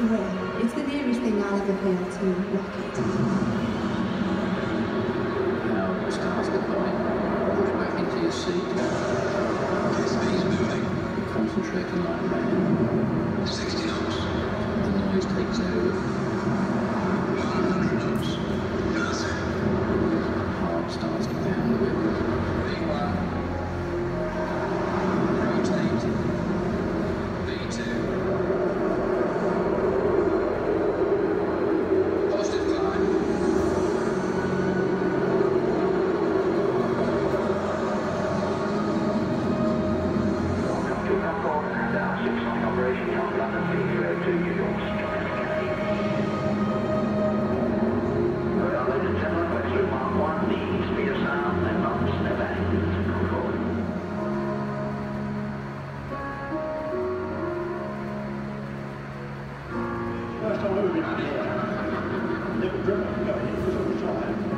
Yeah, it's the nearest thing I'll ever feel to rocket. Now starts to climb. Push back into your seat. Speed's moving. Concentrating like mad. 60 knots. The noise takes over. I've ever been in. Never driven, you it was all the time.